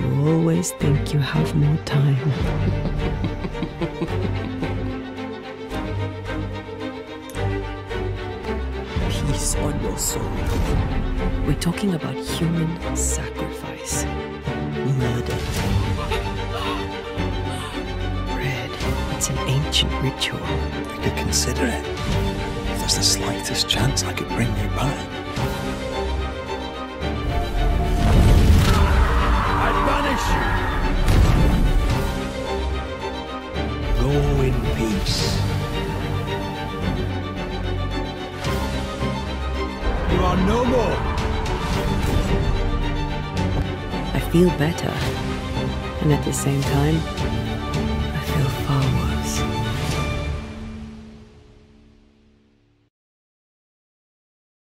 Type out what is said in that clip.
You always think you have more time. Peace on your soul. We're talking about human sacrifice, murder. It's an ancient ritual. I could consider it. If there's the slightest chance I could bring you back. I banish you! Go in peace. You are no more! I feel better. And at the same time,